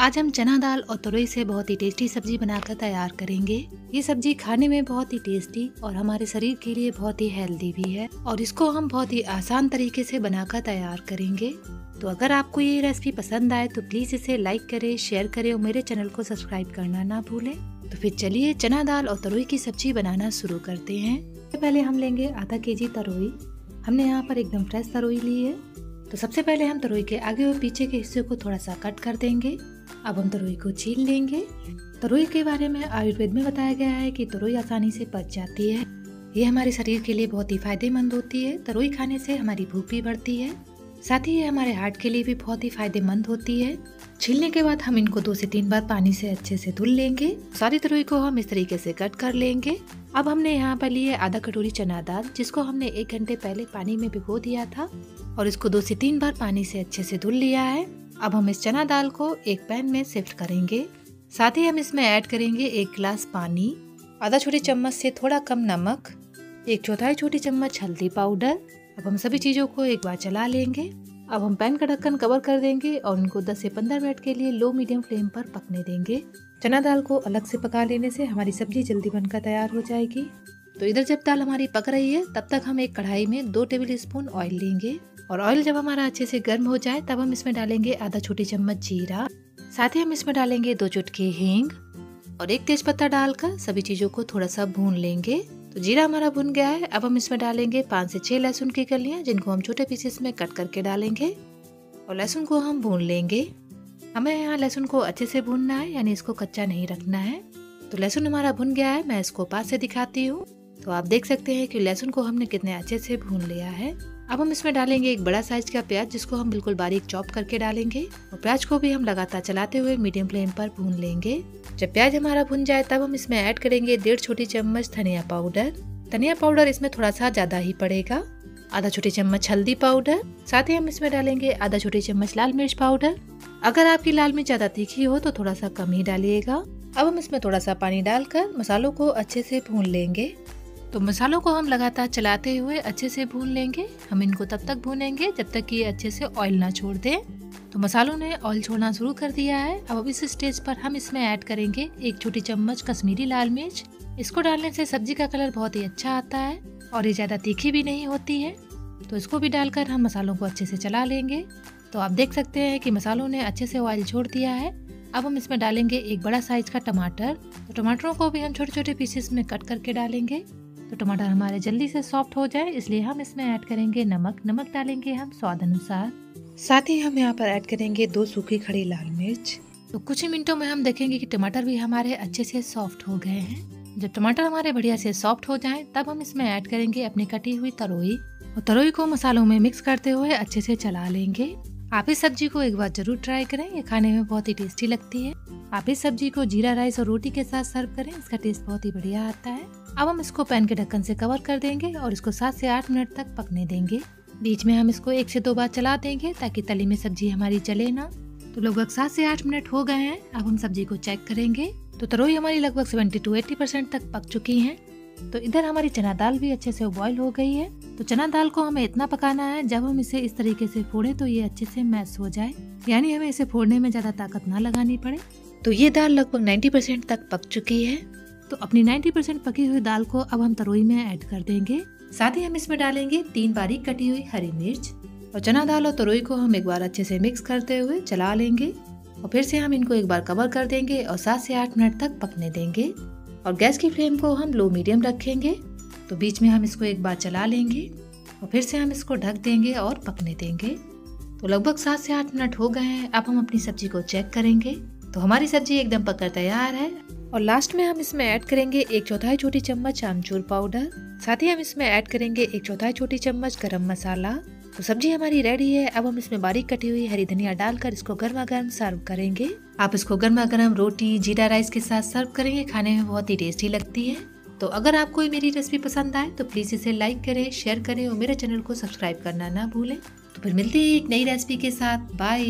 आज हम चना दाल और तरोई से बहुत ही टेस्टी सब्ज़ी बनाकर तैयार करेंगे। ये सब्ज़ी खाने में बहुत ही टेस्टी और हमारे शरीर के लिए बहुत ही हेल्दी भी है और इसको हम बहुत ही आसान तरीके से बनाकर तैयार करेंगे। तो अगर आपको ये रेसिपी पसंद आए तो प्लीज़ इसे लाइक करें शेयर करें और मेरे चैनल को सब्सक्राइब करना ना भूलें। तो फिर चलिए चना दाल और तरोई की सब्ज़ी बनाना शुरू करते हैं। पहले हम लेंगे आधा के जी तरोई। हमने यहाँ पर एकदम फ्रेश तरोई ली है। तो सबसे पहले हम तरोई के आगे और पीछे के हिस्से को थोड़ा सा कट कर देंगे। अब हम तरोई को छील लेंगे। तरोई के बारे में आयुर्वेद में बताया गया है कि तरोई आसानी से पच जाती है। ये हमारे शरीर के लिए बहुत ही फ़ायदेमंद होती है। तरोई खाने से हमारी भूख भी बढ़ती है। साथ ही ये हमारे हार्ट के लिए भी बहुत ही फ़ायदेमंद होती है। छीलने के बाद हम इनको दो से तीन बार पानी से अच्छे से धुल लेंगे। सारी तरोई को हम इस तरीके से कट कर लेंगे। अब हमने यहाँ पर लिए आधा कटोरी चना दाल, जिसको हमने एक घंटे पहले पानी में भिगो दिया था और इसको दो से तीन बार पानी से अच्छे से धुल लिया है। अब हम इस चना दाल को एक पैन में शिफ्ट करेंगे। साथ ही हम इसमें ऐड करेंगे एक गिलास पानी, आधा छोटी चम्मच से थोड़ा कम नमक, एक चौथाई छोटी चम्मच हल्दी पाउडर। अब हम सभी चीज़ों को एक बार चला लेंगे। अब हम पैन का ढक्कन कवर कर देंगे और उनको 10 से 15 मिनट के लिए लो मीडियम फ्लेम पर पकने देंगे। चना दाल को अलग से पका लेने से हमारी सब्ज़ी जल्दी बनकर तैयार हो जाएगी। तो इधर जब दाल हमारी पक रही है, तब तक हम एक कढ़ाई में दो टेबल स्पून ऑयल लेंगे। और ऑयल जब हमारा अच्छे से गर्म हो जाए, तब हम इसमें डालेंगे आधा छोटी चम्मच जीरा। साथ ही हम इसमें डालेंगे दो चुटके हींग और एक तेज पत्ता डालकर सभी चीज़ों को थोड़ा सा भून लेंगे। तो जीरा हमारा भुन गया है। अब हम इसमें डालेंगे पाँच से छह लहसुन की कलियाँ, जिनको हम छोटे पीसेस में कट करके डालेंगे। और लहसुन को हम भून लेंगे। हमें यहाँ लहसुन को अच्छे से भूनना है, यानी इसको कच्चा नहीं रखना है। तो लहसुन हमारा भुन गया है। मैं इसको पास से दिखाती हूँ। तो आप देख सकते हैं कि लहसुन को हमने कितने अच्छे से भून लिया है। अब हम इसमें डालेंगे एक बड़ा साइज़ का प्याज, जिसको हम बिल्कुल बारीक चॉप करके डालेंगे। और प्याज को भी हम लगातार चलाते हुए मीडियम फ्लेम पर भून लेंगे। जब प्याज हमारा भून जाए, तब हम इसमें ऐड करेंगे डेढ़ छोटी चम्मच धनिया पाउडर। धनिया पाउडर इसमें थोड़ा सा ज़्यादा ही पड़ेगा। आधा छोटी चम्मच हल्दी पाउडर। साथ ही हम इसमें डालेंगे आधा छोटी चम्मच लाल मिर्च पाउडर। अगर आपकी लाल मिर्च ज़्यादा तीखी हो तो थोड़ा सा कम ही डालिएगा। अब हम इसमें थोड़ा सा पानी डालकर मसालों को अच्छे से भून लेंगे। तो मसालों को हम लगातार चलाते हुए अच्छे से भून लेंगे। हम इनको तब तक भूनेंगे जब तक कि ये अच्छे से ऑयल ना छोड़ दे। तो मसालों ने ऑयल छोड़ना शुरू कर दिया है। अब इस स्टेज पर हम इसमें ऐड करेंगे एक छोटी चम्मच कश्मीरी लाल मिर्च। इसको डालने से सब्ज़ी का कलर बहुत ही अच्छा आता है और ये ज़्यादा तीखी भी नहीं होती है। तो इसको भी डालकर हम मसालों को अच्छे से चला लेंगे। तो आप देख सकते हैं कि मसालों ने अच्छे से ऑयल छोड़ दिया है। अब हम इसमें डालेंगे एक बड़ा साइज़ का टमाटर। तो टमाटरों को भी हम छोटे छोटे पीसेस में कट करके डालेंगे। तो टमाटर हमारे जल्दी से सॉफ्ट हो जाए इसलिए हम इसमें ऐड करेंगे नमक। नमक डालेंगे हम स्वाद अनुसार। साथ ही हम यहाँ पर ऐड करेंगे दो सूखी खड़ी लाल मिर्च। तो कुछ ही मिनटों में हम देखेंगे कि टमाटर भी हमारे अच्छे से सॉफ्ट हो गए हैं। जब टमाटर हमारे बढ़िया से सॉफ्ट हो जाएँ तब हम इसमें ऐड करेंगे अपनी कटी हुई तरोई। और तरोई को मसालों में मिक्स करते हुए अच्छे से चला लेंगे। आप इस सब्ज़ी को एक बार ज़रूर ट्राई करें ये खाने में बहुत ही टेस्टी लगती है। आप इस सब्ज़ी को जीरा राइस और रोटी के साथ सर्व करें इसका टेस्ट बहुत ही बढ़िया आता है। अब हम इसको पैन के ढक्कन से कवर कर देंगे और इसको सात से आठ मिनट तक पकने देंगे। बीच में हम इसको एक से दो बार चला देंगे ताकि तली में सब्ज़ी हमारी जले ना। तो लगभग सात से आठ मिनट हो गए हैं। अब हम सब्ज़ी को चेक करेंगे। तो तरोई हमारी लगभग सेवेंटी टू एट्टी परसेंट तक पक चुकी है। तो इधर हमारी चना दाल भी अच्छे से बॉईल हो गई है। तो चना दाल को हमें इतना पकाना है, जब हम इसे इस तरीके से फोड़े तो ये अच्छे से मैश हो जाए। यानी हमें इसे फोड़ने में ज़्यादा ताकत ना लगानी पड़े। तो ये दाल लगभग 90 परसेंट तक पक चुकी है। तो अपनी 90 परसेंट पकी हुई दाल को अब हम तरोई में ऐड कर देंगे। साथ ही हम इसमें डालेंगे तीन बारीक कटी हुई हरी मिर्च और चना दाल और तरोई को हम एक बार अच्छे से मिक्स करते हुए चला लेंगे और फिर से हम इनको एक बार कवर कर देंगे और सात से आठ मिनट तक पकने देंगे। और गैस की फ्लेम को हम लो मीडियम रखेंगे तो बीच में हम इसको एक बार चला लेंगे और फिर से हम इसको ढक देंगे और पकने देंगे। तो लगभग सात से आठ मिनट हो गए हैं, अब हम अपनी सब्ज़ी को चेक करेंगे। तो हमारी सब्ज़ी एकदम पककर तैयार है। और लास्ट में हम इसमें ऐड करेंगे एक चौथाई छोटी चम्मच आमचूर पाउडर साथ ही हम इसमें ऐड करेंगे एक चौथाई छोटी चम्मच गरम मसाला। तो सब्ज़ी हमारी रेडी है। अब हम इसमें बारीक कटी हुई हरी धनिया डालकर इसको गर्मा गर्म सर्व करेंगे। आप इसको गर्मा गर्म रोटी जीरा राइस के साथ सर्व करेंगे। खाने में बहुत ही टेस्टी लगती है। तो अगर आपको मेरी रेसिपी पसंद आए तो प्लीज़ इसे लाइक करें शेयर करें और मेरे चैनल को सब्सक्राइब करना ना भूलें। तो फिर मिलते हैं एक नई रेसिपी के साथ। बाय